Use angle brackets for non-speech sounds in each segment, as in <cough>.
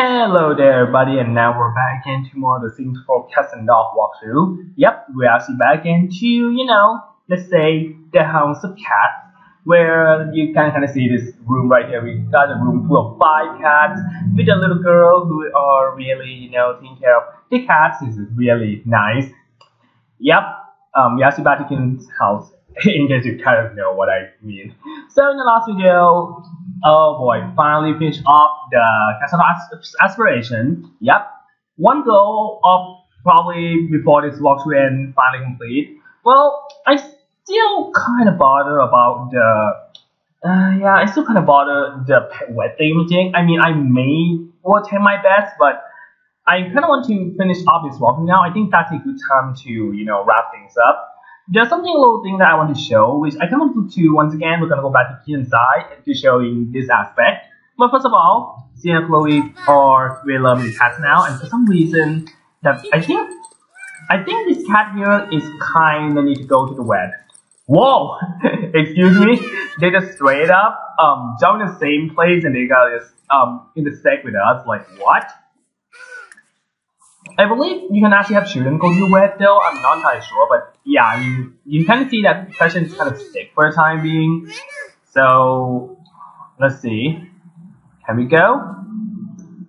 Hello there everybody and now we're back into more of the Sims 4 Cats and Dog walkthrough. Yep, we're actually back into, you know, let's say the house of cats where you can kind of see this room right here. We got a room full of five cats with a little girl who are really, you know, taking care of the cats. This is really nice. Yep, um, we actually back to house <laughs> in case you kind of know what I mean. So in the last video, Oh boy, finally finished off the Castle Aspiration. Yep. One goal of probably before this walkthrough and finally complete. Well, I still kind of bother about the uh, yeah, I still kind of bother the wet imaging. I mean, I may attempt my best, but I kind of want to finish off this walkthrough now. I think that's a good time to, you know, wrap things up there's something a little thing that I want to show, which I kind of want to, once again, we're to go back to key inside to showing this aspect. But first of all, Sienna Chloe are really loving the cats now, and for some reason, that I think, I think this cat here is kind of need to go to the wet. Whoa! <laughs> Excuse me? They just straight up, um, jump in the same place and they got this, um, in the intersect with us, like, what? I believe you can actually have children go to the wet though, I'm not entirely sure, but yeah, I you can kind of see that is kind of stick for the time being. So, let's see. Can we go?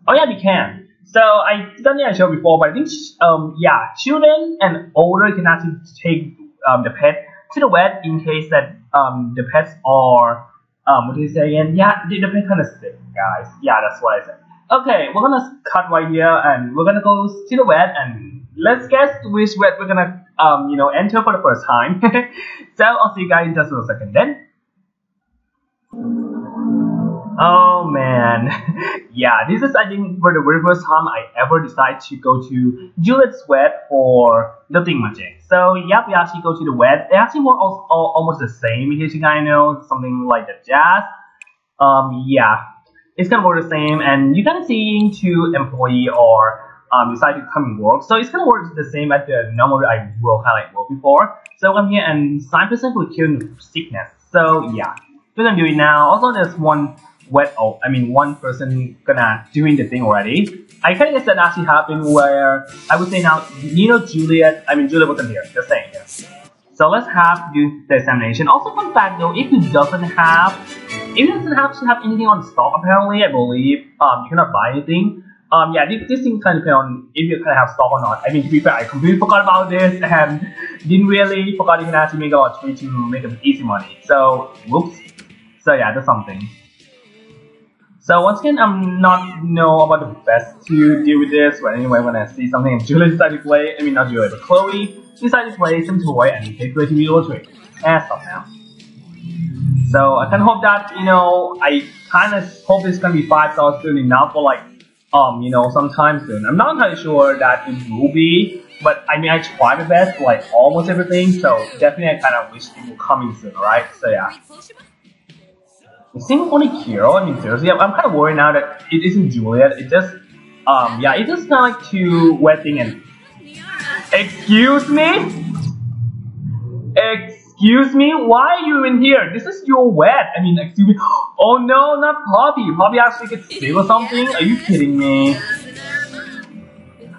Oh yeah, we can. So, I done the show before, but I think, um, yeah, children and older can actually take um, the pet to the vet in case that um, the pets are, um, what did you say again? Yeah, the pet kind of sick, guys. Yeah, that's what I said. Okay, we're gonna cut right here and we're gonna go to the wet and let's guess which wet we're gonna um you know enter for the first time. <laughs> so I'll see you guys in just a second then. Oh man, <laughs> yeah, this is I think for the very first time I ever decide to go to Juliet's wet for the Thing Magic. So yeah, we actually go to the wet. They actually were all, all, almost the same case you guys know something like the jazz. Um yeah, it's kind of more the same, and you can see to employee or um, decide to come and work. So it's kind of works the same as the normal I will highlight work before. So I'm here and sign percent will kill sickness. So yeah, we're gonna do it now. Also, there's one wet oh, I mean one person gonna doing the thing already. I kind of guess that actually happened where I would say now, you know, Juliet. I mean, Juliet wasn't here. Just saying. So let's have do the examination. Also, fun fact though, if you doesn't have it doesn't have to have anything on stock apparently, I believe. Um, you cannot buy anything. Um, yeah, this, this thing kind of depends on if you kind of have stock or not. I mean, to be fair, I completely forgot about this <laughs> and didn't really forgot even can actually make a of to make an easy money. So, whoops. So yeah, that's something. So once again, I'm not know about the best to deal with this, but anyway, when I see something Julie decided to play, I mean not Julie, but Chloe decided to play some toy and take away to be illustrated. And stop now. So I kind of hope that, you know, I kind of hope it's going to be 5 stars soon enough for like, um, you know, sometime soon. I'm not entirely sure that it will be, but I mean, I try my best for like almost everything, so definitely I kind of wish it will come in soon, alright? So yeah. It seems only Kiro, I mean seriously, I'm, kind of worried now that it isn't Juliet, it just, um, yeah, it just of like too wetting and... Excuse me? Excuse Excuse me, why are you in here? This is your wet. I mean, excuse me. Oh no, not Poppy. Poppy actually gets sick or something? Are you kidding me?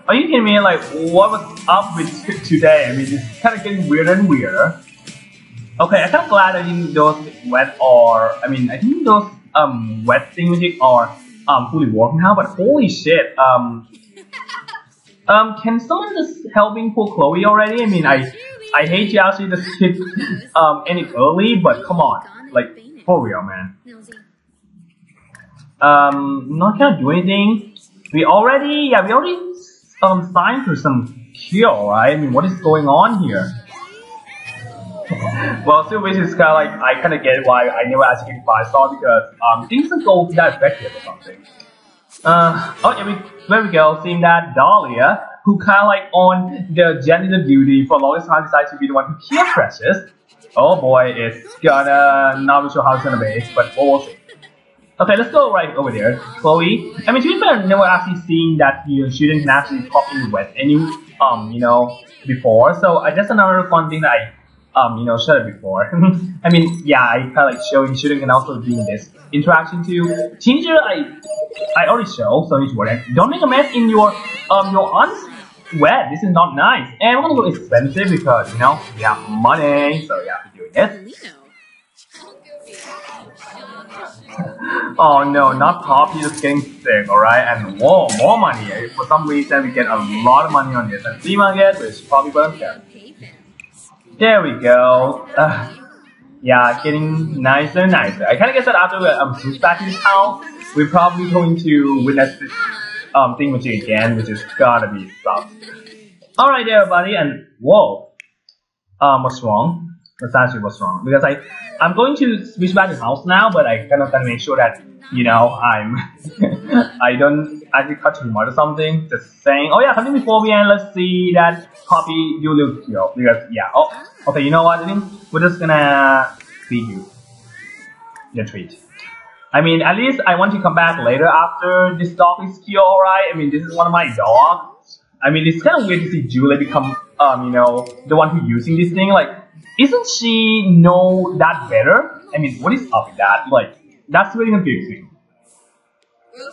Are you kidding me? Like, what was up with today? I mean, it's kind of getting weirder and weirder. Okay, I'm kind of glad I think those wet or, I mean, I think those um wet things are um fully working now, but holy shit, um, um, can someone just help me for Chloe already? I mean, I I hate you actually just skip um any early, but come on, like for real, man. Um, not gonna do anything. We already, yeah, we already um signed for some kill, right? I mean, what is going on here? <laughs> well, still, which is kind of like I kind of get why I never asked you five star because um things don't go that effective or something. Uh, oh, yeah, we, there we go. Seeing that Dahlia who kind of like on the gender duty for a longest time decides to be the one who kills Precious. Oh boy, it's gonna not be sure how it's gonna be, but we'll see. Okay, let's go right over there. Chloe. I mean, to be fair, never actually seen that the student can actually pop in wet any, um, you know, before. So I just another fun thing that I um, you know, showed before. <laughs> I mean, yeah, I kind of like showing shooting and also doing this interaction too. Teenager, I I already show, so it's worry. Don't make a mess in your um your aunt's wet. This is not nice, and we're gonna go expensive because you know we have money, so yeah, we're doing this. <laughs> Oh no, not Poppy just getting sick, alright? And whoa, more money. For some reason, we get a lot of money on this. And flea market, which Poppy doesn't care. There we go. Uh, yeah, getting nicer and nicer. I kind of guess that after we um, back into town, we're probably going to witness this um, thing with you again, which is gotta be sucks. Alright everybody, and whoa. Um, what's wrong? What's actually what's wrong? Because I, I'm going to switch back to house now, but I kind of gotta make sure that, you know, I'm, <laughs> I don't actually cut too much or something. Just saying, oh yeah, something before we end, let's see that copy you look cute. Because, yeah, oh, okay, you know what, I think we're just gonna feed you the treat. I mean, at least I want to come back later after this dog is killed, alright? I mean, this is one of my dogs. I mean, it's kind of weird to see Julie become, um, you know, the one who's using this thing. Like, isn't she know that better? I mean, what is up with that? Like, that's really confusing.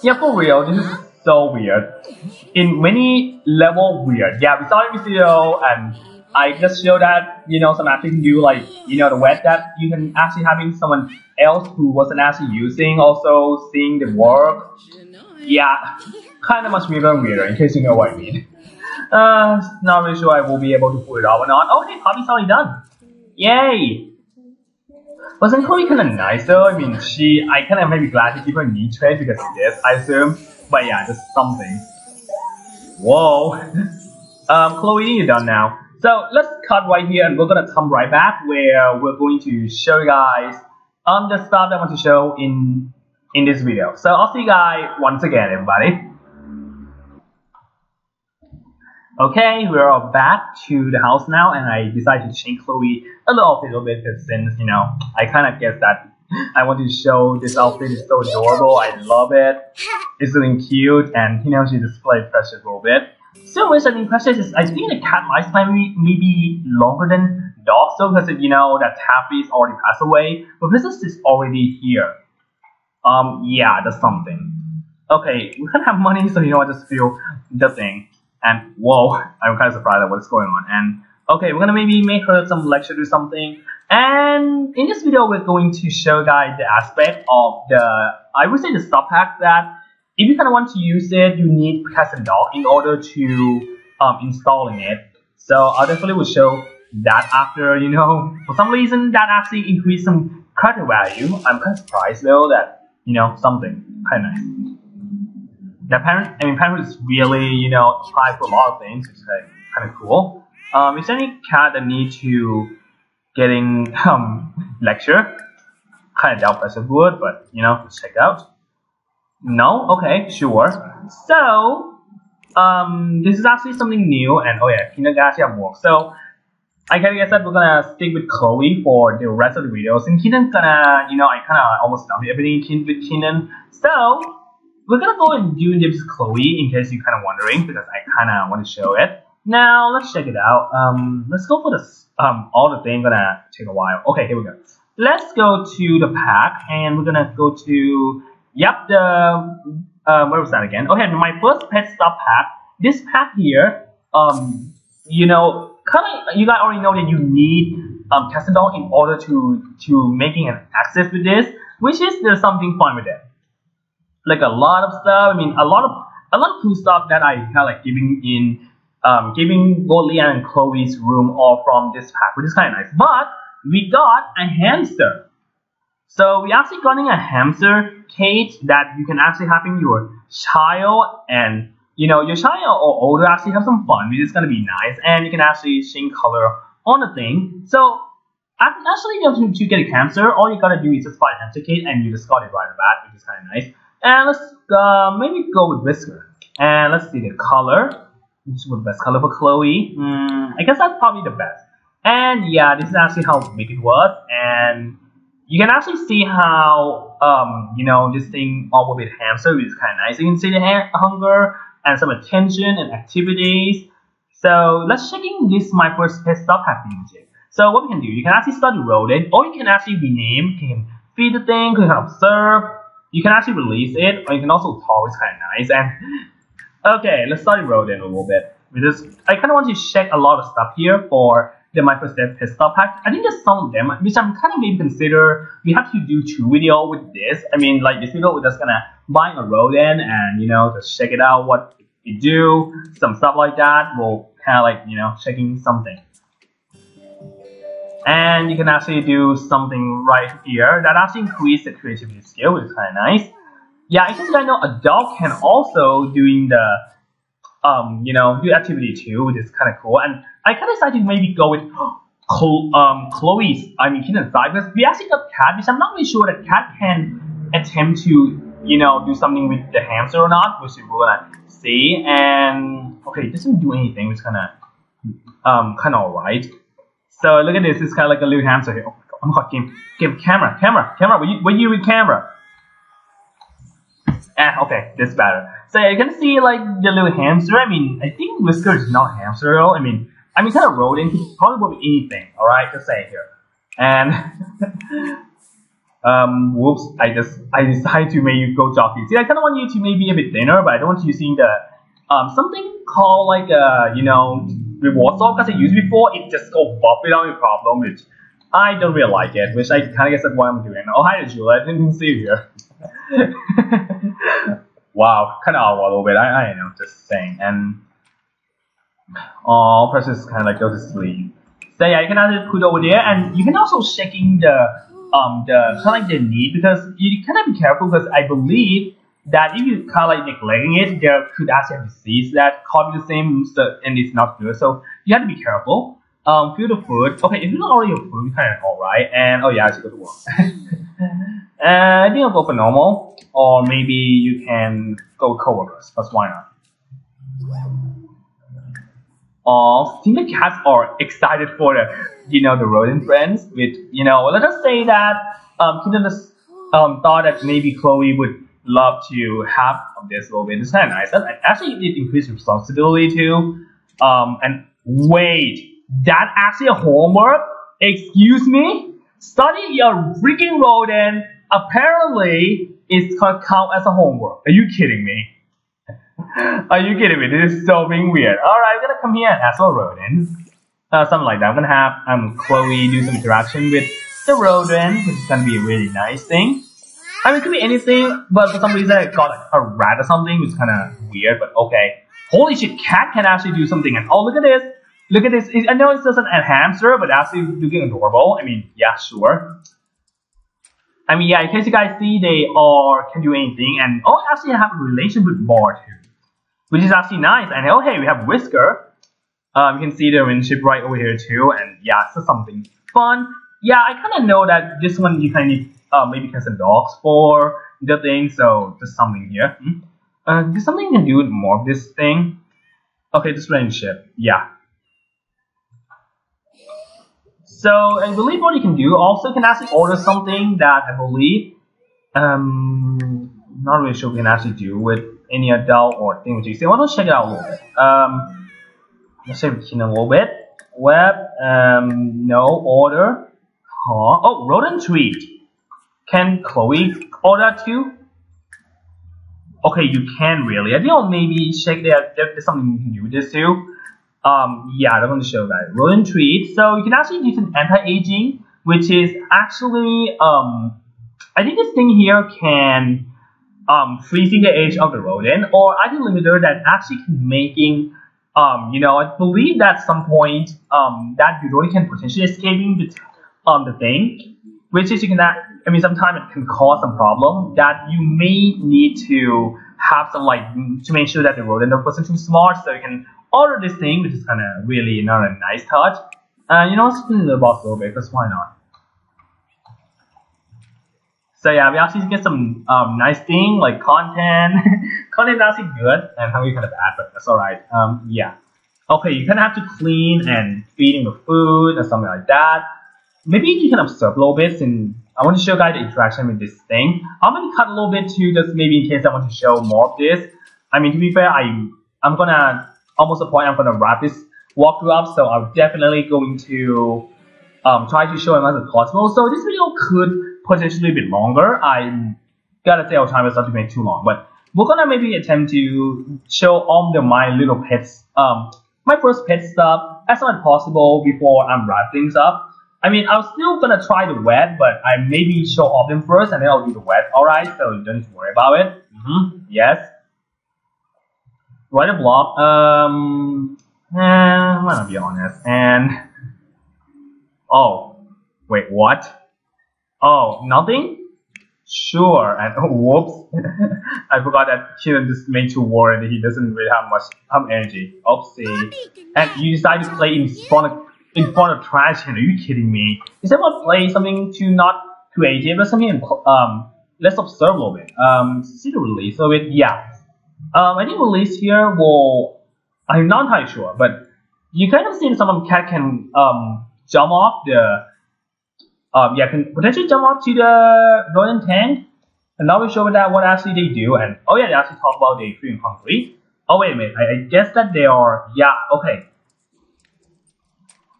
Yeah, for real, this is so weird. In many level weird. Yeah, we saw video and I just showed that, you know, some actually can do like, you know, the web that you can actually having someone else who wasn't actually using also seeing the work. Yeah, kind of much and weirder in case you know what I mean. Uh, not really sure I will be able to pull it off or not. Oh, hey, hobby's already done. Yay! Wasn't Chloe kind of nice though? I mean, she, I kind of maybe glad to keep her knee trade because of this, I assume. But yeah, just something. Whoa. <laughs> um, Chloe, you're done now. So let's cut right here and we're gonna come right back where we're going to show you guys um the stuff that I want to show in in this video. So I'll see you guys once again everybody. Okay, we're back to the house now and I decided to change Chloe a little, a little bit because since, you know, I kind of guess that I want to show this outfit is so adorable. I love it. It's looking cute and, you know, she displayed precious a little bit. Still wish I think is, I think the cat lifespan may, may be longer than dogs so because, you know, that Taffy is already passed away. But Princess is already here. Um, yeah, that's something. Okay, we can have money so, you know, I just feel the thing. And whoa, <laughs> I'm kind of surprised at what's going on. And okay, we're gonna maybe make her some lecture or something. And in this video, we're going to show guys the aspect of the, I would say the sub pack that if you kind of want to use it, you need Cats & Dogs in order to um, installing it. So I definitely will show that after, you know, for some reason that actually increased some character value. I'm kind of surprised though that, you know, something kind of nice. The parent, I mean, parent is really, you know, apply for a lot of things, which is like, kind of cool. Um, is there any cat that need to getting <laughs> um lecture? Kind of doubt that's a good, but you know, check out. No, okay, sure. So, um, this is actually something new, and oh yeah, kindergarten work. So, I guess that we're gonna stick with Chloe for the rest of the videos, and Keenan's gonna, you know, I kind of almost done everything with Keenan. So, we're gonna go and do this Chloe in case you're kind of wondering because I kind of want to show it. Now let's check it out. Um, let's go for this. Um, all the thing gonna take a while. Okay, here we go. Let's go to the pack and we're gonna go to yep the uh, where was that again? Okay, my first pet stuff pack. This pack here, um, you know, kind of you guys already know that you need um Cats & Dogs in order to to making an access with this, which is there's something fun with it like a lot of stuff. I mean, a lot of a lot of cool stuff that I kind of like giving in, um, giving Goldlian and Chloe's room all from this pack, which is kind of nice. But we got a hamster. So we actually getting a hamster cage that you can actually have in your child and you know your child or older actually have some fun, which is gonna be nice, and you can actually change color on the thing. So actually, you know, to, to get a hamster, all you gotta do is just buy a hamster cage and you just got it right the which is kind of nice. And let's uh, maybe go with Whisker. And let's see the color. Which is the best color for Chloe? Mm, I guess that's probably the best. And yeah, this is actually how big it was. And you can actually see how, um, you know, this thing all with hamster is kind of nice. You can see the hunger and some attention and activities. So let's check in this my first test stop happening. So what we can do, you can actually start rodent, or you can actually rename, you can feed the thing, you can observe, you can actually release it, or you can also talk, it's kind of nice. And <laughs> okay, let's start rodent a little bit. Because I kind of want to check a lot of stuff here for the My First Pet Stuff Pack. I think there's some of them, which I'm kind of maybe consider we have to do two video with this. I mean, like this video, we're just gonna buy a rodent and, you know, just check it out, what it do, some stuff like that. We'll kind of like, you know, checking something. And you can actually do something right here that actually increase the creativity skill, which is kind of nice. Yeah, I guess I know a dog can also doing the, um, you know, do activity too, which is kind of cool. And I kind of decided to maybe go with um, Chloe's, I mean, kitten side because we actually got cat, which I'm not really sure that cat can attempt to, you know, do something with the hamster or not, which we're gonna see. And okay, it doesn't do anything, which kind of, um, kind of alright. So look at this. It's kind of like a little hamster here. Oh my god! Oh my god! Game, game, camera, camera, camera. Where you, where you with camera? Eh, okay, this better. So you can see like the little hamster. I mean, I think Whisker is not hamster at all. I mean, I mean, kind of rodent. He probably anything. All right, just say here. And <laughs> um, whoops, I just I decided to maybe go jockey. See, I kind of want you to maybe a bit thinner, but I don't want you seeing the um something called like uh you know reward sock as I used before, it just go bop without any problem, which I don't really like it, which I kind of guess that's what I'm doing. Oh, hi, Julia. I didn't see you here. <laughs> wow, kind of odd a little bit. I, I know, just saying. And oh, is kind of like go to sleep. So yeah, you can either put over there, and you can also checking the um the kind of like the need because you kind of be careful because I believe that if you kind of like neglecting it, there could actually have disease that copy the same and it's not good. So you have to be careful. Um, fill the food. Okay, if you don't already have food, kind of alright. And oh yeah, I should go to work. <laughs> uh, I think I'll go for normal, or maybe you can go coworkers. But why not? Seems like cats are excited for the, you know, the rodent friends. With you know, let us say that um, Keenan um thought that maybe Chloe would love to have this little bit. It's kind of nice. And actually, it increases responsibility too. Um, and wait, that actually a homework? Excuse me? Study your freaking rodent apparently is gonna count as a homework. Are you kidding me? <laughs> Are you kidding me? This is so being weird. Alright, I'm gonna come here and ask a rodent. Uh, something like that. I'm gonna have um Chloe do some interaction with the rodent, which is gonna be a really nice thing. I mean, it could be anything, but for some reason I got like, a rat or something, which is kind of weird, but okay. Holy shit, cat can actually do something, and oh, look at this. Look at this. I know it's just an hamster, but actually looking adorable. I mean, yeah, sure. I mean, yeah, in case you guys see, they are can do anything, and oh, actually I have a relation with Bart too, which is actually nice. And oh, hey, we have Whisker. Um, you can see the relationship right over here too, and yeah, so something fun. Yeah, I kind of know that this one you kind of need uh, maybe and dogs for the thing. So just something here. Hmm? Uh, there's something you can do with more of this thing. Okay, this relationship. Yeah. So I believe what you can do also can actually order something that I believe um not really sure we can actually do with any adult or thing which you see. I want to check it out a little bit. Um let's say we can a little bit. Web um no order. Huh? Oh rodent treat. Can Chloe order too? Okay, you can really. I think I'll maybe check that there's something you can do with this too. Um, yeah, I'm going to show that. Rodent treat. So you can actually use an anti-aging, which is actually, um, I think this thing here can um, freezing the age of the rodent, or I think limiter that actually making, um, you know, I believe that some point um, that the rodent can potentially escaping the, um, the thing, which is you can that I mean, sometimes it can cause some problem that you may need to have some like to make sure that the rodent wasn't too smart, so you can order this thing, which is kind of really not a nice touch. And uh, you know, spin a little bit, because why not? So yeah, we actually get some um, nice thing like content. <laughs> content actually good, and hungry kind of bad, but that's alright. Um, yeah. Okay, you kind of have to clean and feeding the food and something like that. Maybe you can observe a little bit and I want to show you guys the interaction with this thing. I'm going to cut a little bit too, just maybe in case I want to show more of this. I mean, to be fair, I, I'm going to, almost the point I'm going to wrap this walkthrough up, so I'm definitely going to um, try to show as much as possible. So this video could potentially be a bit longer. I gotta say I'll try myself to make too long, but we're gonna maybe attempt to show all the my little pets, um, my first pet stuff as much as possible before I'm wrap things up. I mean, I'm still gonna try the wet, but I maybe show off them first and then I'll do the wet. Alright, so you don't need to worry about it. Mm -hmm. Yes. Write a blog. Um, eh, I'm gonna be honest. And oh, wait, what? Oh, nothing? Sure. And oh, <laughs> whoops, <laughs> I forgot that Kieran just made to war and He doesn't really have much have energy. Oopsie. And you decide to play in front of in front of trash can. Are you kidding me? Is that what play something to not creative or something um let's observe a little bit. Um see the release of it, yeah. Um I think release here will I'm not entirely sure, but you kind of see some cat can um jump off the um yeah can potentially jump off to the rodent tank. And now we show that what actually they do and oh yeah they actually talk about the free and hungry. Oh wait a minute, I, I guess that they are yeah, okay.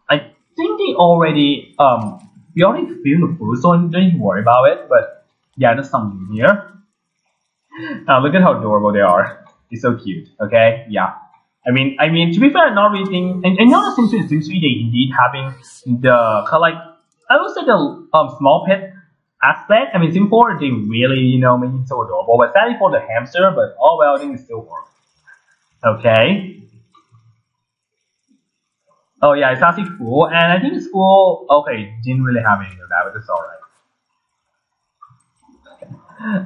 I think they already um we already feel the food, so don't worry about it. But yeah, there's something here. <laughs> Now look at how adorable they are. It's so cute. Okay, yeah. I mean, I mean, to be fair, not really think, and, and not to be they indeed having the kind of like I would say the um small pet aspect. I mean, Sim4 they really you know make it so adorable, but sadly for the hamster, but all it still works. Okay. Oh yeah, it's actually cool, and I think it's full. Okay, didn't really have any of that, but it's alright.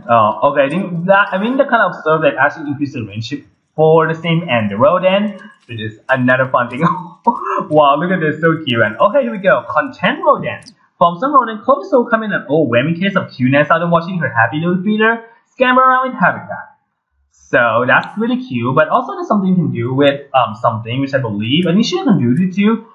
Oh, okay. I think that I mean the kind of that actually increases the range for the same and the rodent, which is another fun thing. <laughs> wow, look at this, so cute. And okay, here we go. Content rodent. From some rodent, Chloe so come in an overwhelming case of cuteness after watching her happy little feeder scamper around in habitat. So that's really cute, but also there's something you can do with um something which I believe Anisha can do it too.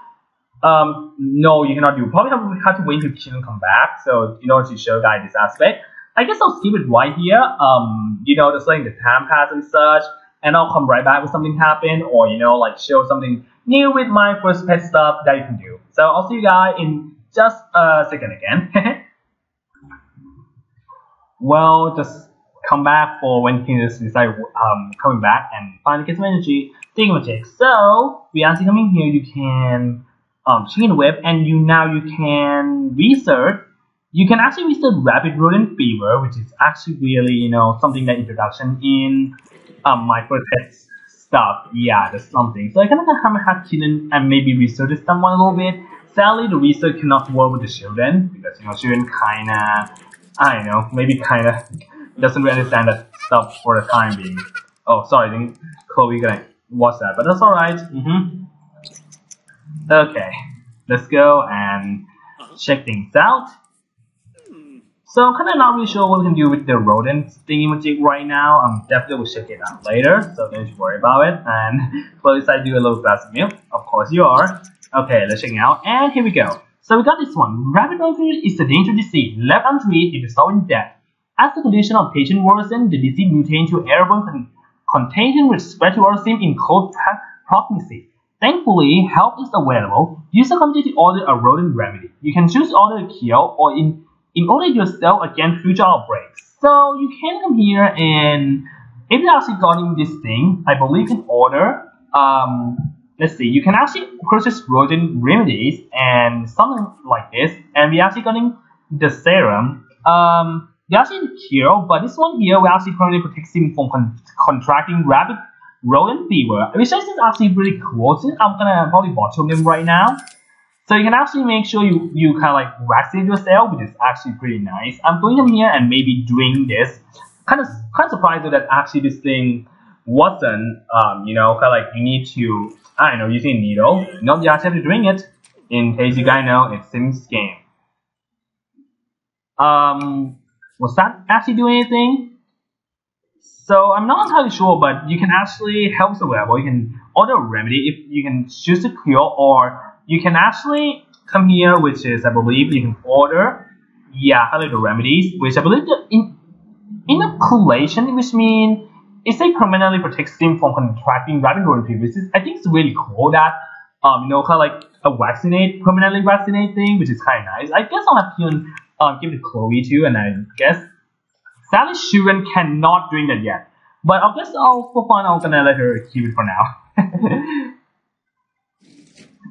Um, no, you cannot do. Probably have, to wait until Keenan come back. So in order to show guys this aspect, I guess I'll skip it right here. Um, you know, just like the time pass and such, and I'll come right back when something happen, or you know, like show something new with my first pet stuff that you can do. So I'll see you guys in just a second again. <laughs> well, just come back for when Keenan decide um coming back and finally get some energy thingamajig. So we coming here you can um chicken web and you now you can research you can actually research rabid rodent fever which is actually really you know something that introduction in um my first pet stuff yeah that's something so I kind of have children and maybe research someone a little bit sadly the research cannot work with the children because you know children kinda I don't know maybe kinda <laughs> doesn't really understand that stuff for the time being. Oh, sorry, I think Chloe gonna watch that, but that's alright. Mm -hmm. Okay, let's go and check things out. So I'm kind of not really sure what we can do with the rodent thingy right now. I'm definitely will check it out later, so don't worry about it. And <laughs> decided to do a little glass of milk. Of course you are. Okay, let's check it out. And here we go. So we got this one. Rabid rodent is a dangerous disease. Left untreated, it is so in death. As the condition of patient worsened, the disease mutated to airborne con contagion which spread to others in close proximity. Thankfully, help is available. Use the committee to order a rodent remedy. You can choose order to kill or in, in order yourself against future outbreaks. So you can come here and if you're actually in this thing, I believe in order. Um, let's see, you can actually purchase rodent remedies and something like this, and we're actually got the serum. Um, they actually here, but this one here will actually currently protect him from con contracting rabid rodent fever, which is actually really cool. So I'm gonna probably bottom them right now. So you can actually make sure you, you kind of like wax it yourself, which is actually pretty nice. I'm going them here and maybe doing this. Kind of kind of surprised that actually this thing wasn't, um, you know, kind of like you need to, I don't know, using a needle. Nope, you actually have to drink it. In case you guys know, it's Sims game. Um, was that actually do anything? So I'm not entirely sure, but you can actually help survival. You can order a remedy if you can choose to cure, or you can actually come here, which is I believe you can order, yeah, highlight the remedies, which I believe the in inoculation, which means it's a permanently protects him from contracting rodent fever. I think it's really cool that um you know kind of like a vaccinate, permanently vaccinate thing, which is kind of nice. I guess I'll have to um, give it to Chloe too, and I guess Sally Shuren cannot doing that yet. But I guess I'll, for fun, I'm gonna let her keep it for now. <laughs>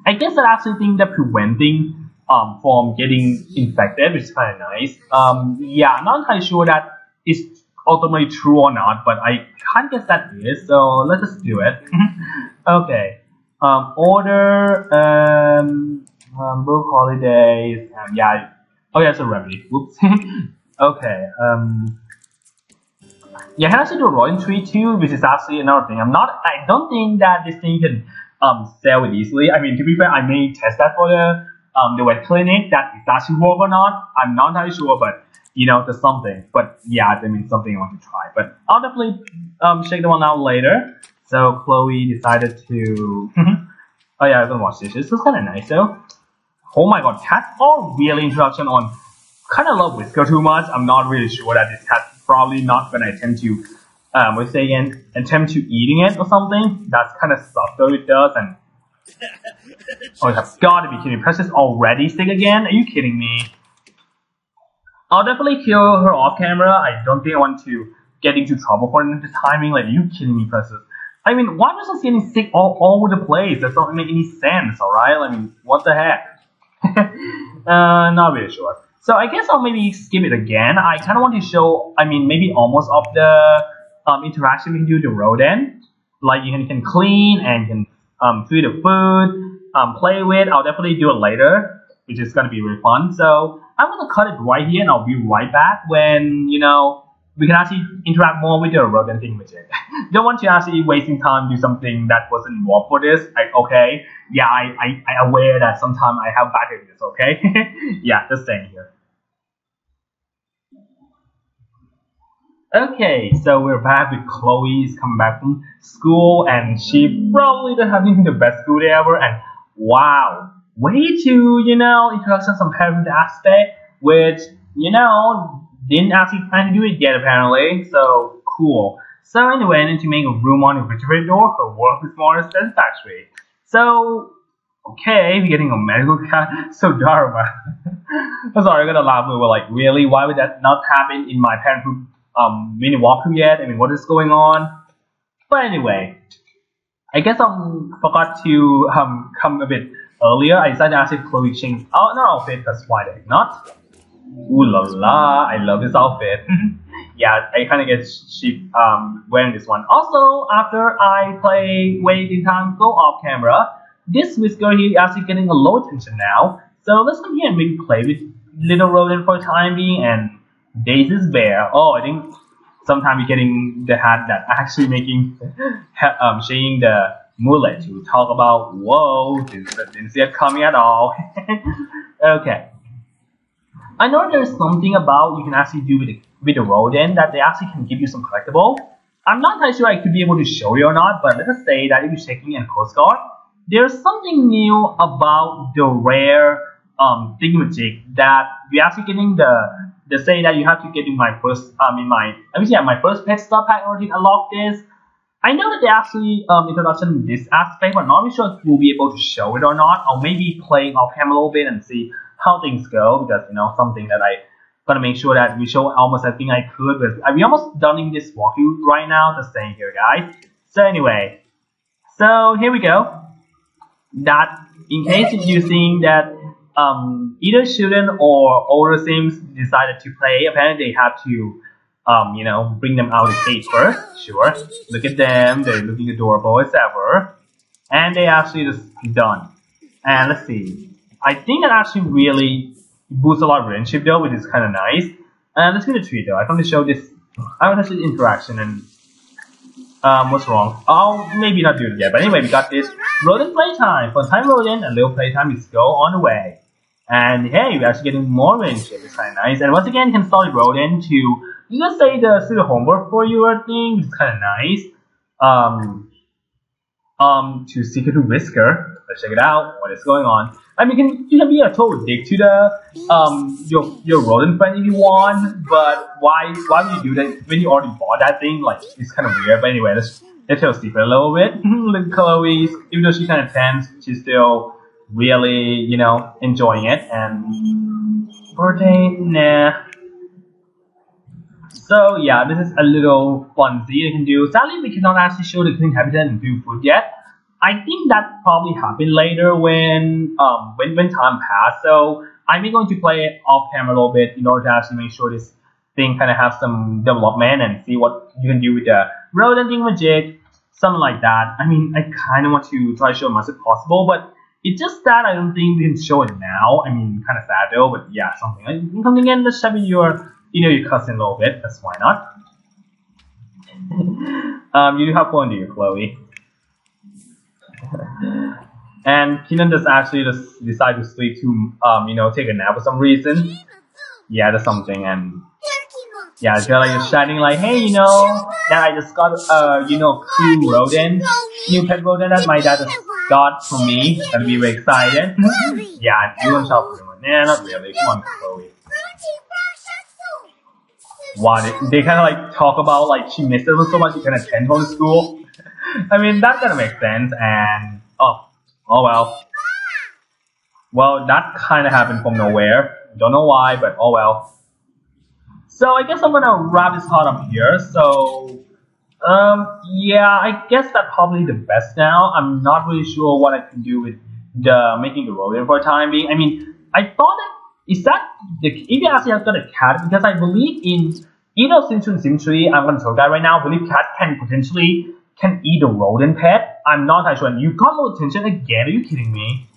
I guess that actually thing that preventing um, from getting infected, is kind of nice. Um, yeah, I'm not entirely sure that is ultimately true or not, but I can't guess that is, so let's just do it. <laughs> okay. Um, order, um, um, book holidays, um, yeah, oh yeah, it's a remedy, whoops. <laughs> okay, um, yeah, I can actually do a royal tree too, which is actually another thing. I'm not, I don't think that this thing can, um, sell it easily. I mean, to be fair, I may test that for the, um, the vet clinic, that is actually work or not. I'm not entirely sure, but you know, there's something. But yeah, I mean, something I want to try. But I'll definitely um, check the one out later. So Chloe decided to. <laughs> oh yeah, I'm gonna watch this. Is kind of nice though. Oh my god, cats are really introduction on. Kind of love Whisker too much. I'm not really sure that this cat probably not gonna attempt to. Um, we say again, attempt to eating it or something. That's kind of stuff though it does and. <laughs> Oh, it's gotta be kidding. Precious already sick again? Are you kidding me? I'll definitely kill her off camera. I don't think I want to get into trouble for the timing. Like, are you kidding me, Precious? I mean, why was I getting sick all, all over the place? That doesn't make any sense, alright? I mean, what the heck? <laughs> uh, not really sure. So I guess I'll maybe skip it again. I kind of want to show, I mean, maybe almost of the um, interaction can do with the rodent. Like you can, you can clean and can um, feed the food, um, play with. I'll definitely do it later, which is to be really fun. So I'm gonna cut it right here and I'll be right back when, you know, we can actually interact more with the rodent thing with it. <laughs> Don't want to actually wasting time do something that wasn't involved for this. Like, okay, yeah, I, I, I aware that sometimes I have bad ideas, okay? <laughs> yeah, just saying here. Okay, so we're back with Chloe Chloe's coming back from school and she probably did having the best school day ever and wow, way to, you know, introduce some parent aspect, which, you know, didn't actually plan to do it yet apparently, so cool. So anyway, I need to make a room on the refrigerator door for work with more satisfactory. So, okay, we're getting a medical <laughs> cat, so Dharma. <laughs> I'm sorry, I'm gonna laugh, we were like, really, why would that not happen in my parenthood um, mini walkthrough yet? I mean, what is going on? But anyway, I guess I um, forgot to um, come a bit Earlier, I decided to ask if Chloe changed oh, no outfit because why did not? Ooh la la, I love this outfit. <laughs> yeah, I kind of get cheap um, wearing this one. Also, after I play Wait in Time Go off camera, this whisker here is actually getting a low tension now. So let's come here and maybe play with Little Rodent for the time being and Daisy's Bear. Oh, I think sometimes you're getting the hat that actually making <laughs> um, showing the mullet to talk about, whoa, didn't see it coming at all. <laughs> okay. I know there's something about you can actually do with the, with the rodent that they actually can give you some collectible. I'm not quite sure I could be able to show you or not, but let's say that if you're checking in postcard, there's something new about the rare um thingamajig that we're actually getting the the say that you have to get in my first um in my let me see my first pet stuff pack origin unlock this I know that they actually um, introduction this aspect, but not really sure if we'll be able to show it or not. I'll maybe playing off camera a little bit and see how things go because you know something that I gotta make sure that we show almost everything I could. But we almost done in this walkthrough right now. Just saying here, guys. So anyway, so here we go. That in case you're seeing that um, either children or older sims decided to play, apparently they have to um, you know, bring them out of the cage first. Sure. Look at them. They're looking adorable as ever. And they actually just done. And let's see. I think that actually really boosts a lot of relationship though, which is kind of nice. And let's get a treat though. I want to show this. I want to show interaction and um, what's wrong? I'll maybe not do it yet. But anyway, we got this rodent playtime. For time rodent and little playtime is go on the way. And hey, we're actually getting more relationship. It's kind of nice. And once again, you can start rodent to you just say the sort homework for you or thing, is kind of nice. Um, um, to Secret to Whisker. Let's check it out. What is going on? I mean, you can, you can be a total dick to the um your your rodent friend if you want, but why why would you do that when you already bought that thing? Like it's kind of weird. But anyway, let's let's tell Secret a little bit. <laughs> Look, Chloe, even though she's kind of tense, she's still really, you know, enjoying it. And birthday, nah. So yeah, this is a little funsy you can do. Sadly, we cannot actually show the clean habitat and view food yet. I think that probably happened later when um when when time passed. So I'm going to play it off camera a little bit in order to actually make sure this thing kind of have some development and see what you can do with the rodent magic, something like that. I mean, I kind of want to try to show as much as possible, but it's just that I don't think we can show it now. I mean, kind of sad though, but yeah, something. Like, something in the show your, you know, your cousin a little bit. That's why not. <laughs> um, you do have fun, do you, Chloe? <laughs> and Keenan just actually just decide to sleep to, um, you know, take a nap for some reason. Yeah, that's something, and yeah, it's kind of like shining like, hey, you know, that I just got, uh, you know, cool rodent, new pet rodent that my dad just got for me. Gonna <laughs> be very excited. yeah, you want to talk to him? Nah, not really. Come on, Chloe. Wow, they, they kind of like talk about like she missed it so much she can attend home school. <laughs> I mean, that kind of makes sense. And oh, oh well. Well, that kind of happened from nowhere. Don't know why, but oh well. So I guess I'm gonna wrap this part up here. So um, yeah, I guess that's probably the best now. I'm not really sure what I can do with the making the rodent for a time being. I mean, I thought that is that the if actually have got a cat because I believe in either Sims 2 Simtree, I'm gonna tell that right now, I believe cat can potentially can eat a rodent pet. I'm not quite sure. You got no attention again, are you kidding me?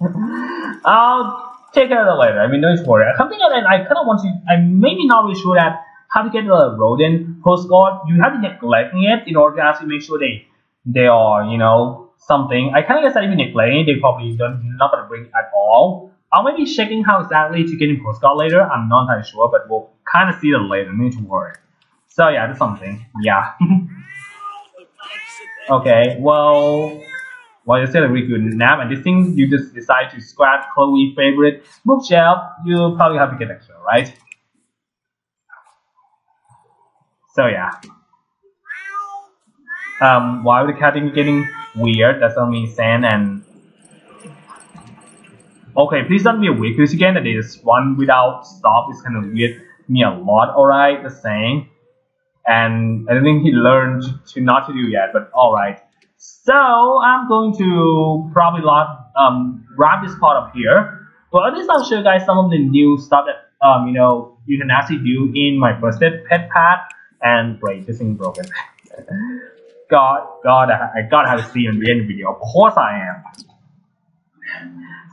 <laughs> I'll take that later. I mean, don't worry. Something that I kind of want to, I'm maybe not really sure that how to get a rodent postcard. You have to get collecting it in order to actually make sure they, they are, you know, something. I kind of guess that if you neglect it, they probably don't, not to bring it at all. I might be checking how exactly to get in postcard later. I'm not entirely sure, but we'll kind of see that later. Need to worry. So yeah, that's something. Yeah. <laughs> okay, well, Well, you said a really good nap and this thing you just decide to scratch Chloe's favorite bookshelf, you probably have to get extra, right? So yeah. Um, why the cat getting weird? That's mean sense and Okay, please don't be weird because again that one without stop is kind of weird me a lot, alright, the same. And I don't think he learned to not to do yet, but alright. So I'm going to probably lot, um, wrap this part up here. But at least I'll show you guys some of the new stuff that um, you know you can actually do in my first pet pack. And wait, this thing broken. <laughs> God, God, I, gotta have a the end video. Of course I am.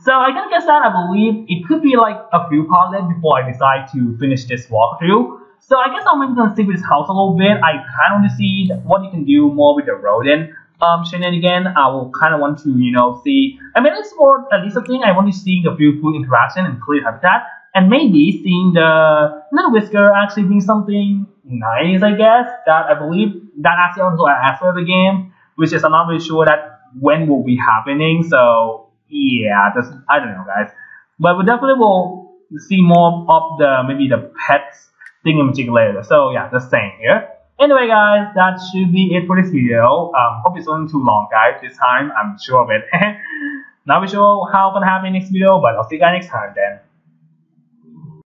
So I gotta guess that I believe it could be like a few parts left before I decide to finish this walkthrough. So I guess I'm maybe gonna stick with this house a little bit. I kind of want to see what you can do more with the rodent um, shenanigan. I will kind of want to, you know, see. I mean, it's more at least a thing I want to see the few food interaction and clear habitat, and maybe seeing the little whisker actually being something nice. I guess that I believe that actually also an aspect of the game, which is I'm not really sure that when will be happening. So yeah, just I don't know, guys. But we definitely will see more of the maybe the pets thing in particular later. So yeah, the same here. Anyway, guys, that should be it for this video. Um, hope it's not too long, guys. This time, I'm sure of it. <laughs> Not really sure how gonna happen next video, but I'll see you guys next time then.